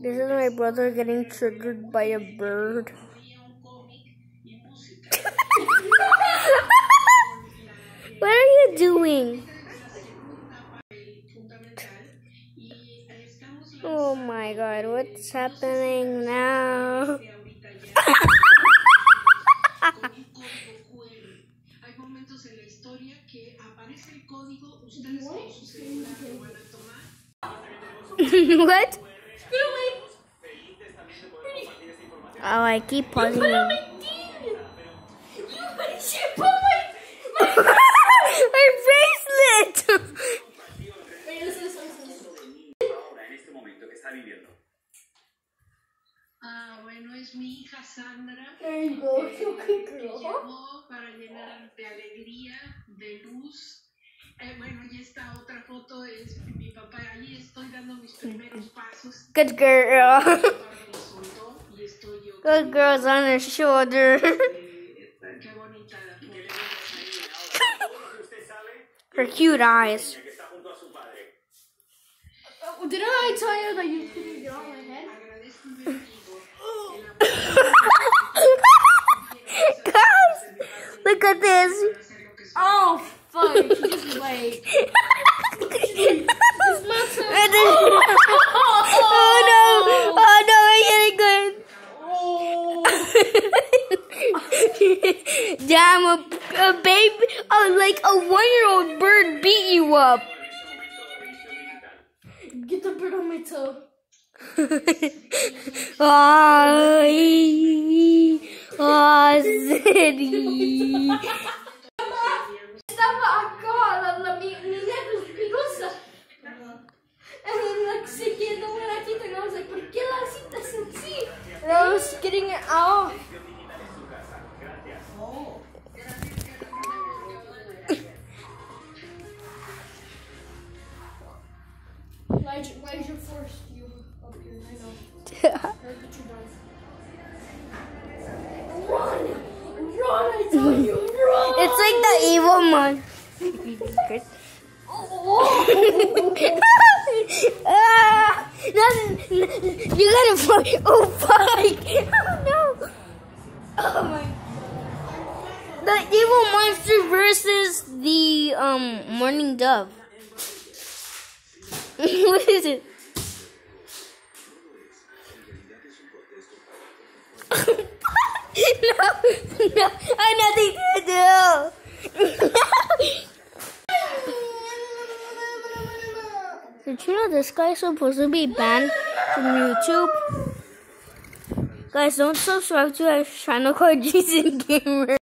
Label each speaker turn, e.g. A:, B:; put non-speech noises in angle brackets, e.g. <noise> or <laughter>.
A: This is my brother getting triggered by a bird. <laughs> what are you doing? Oh my god, what's happening now? <laughs>
B: Hay su celular lo van a tomar.
A: what? Oh, I keep pausing. it. <laughs> <laughs> my bracelet!
C: ahora en este momento que está viviendo.
B: Ah, bueno, es mi hija Sandra.
D: There you go. So good,
B: que
D: girl.
B: llegó para llenar de alegría, de luz. Eh, bueno, y esta otra foto es mi papá. Allí estoy dando mis primeros pasos.
A: Good girl. <laughs>
B: Mi papá me soltó y estoy yo.
A: Good girl's on her shoulder.
B: Qué bonita la foto.
C: Todo lo que usted sabe
A: her cute eyes.
C: que está junto a su padre.
D: Oh, Didn't I tell you that you couldn't get on my head?
B: Agradezco y bendigo el apoyo
A: Guys, look at this.
B: de hacer lo que soy.
D: Oh, fuck. She Just wait. It's my turn.
A: And then- oh no! Oh no! I'm getting good.
D: Oh.
A: Damn, a, a baby, oh, like a one-year-old bird beat you up.
D: Get the bird on my toe. <laughs>
A: Ay, ah, city.
D: Estaba acá, la, la, mi, Why'd you, why'd you force you up here? I know. Heard what you done. Run! Run, I tell you, run!
A: It's like the evil ah, <laughs> no, you gotta fight. Oh fuck! Oh <laughs> no! Oh my! The evil monster versus the um mourning dove. What is it? no, no, I nothing to do. Did you know this guy's supposed to be banned from YouTube? Guys, don't subscribe to our channel called <laughs> Jason Gamer.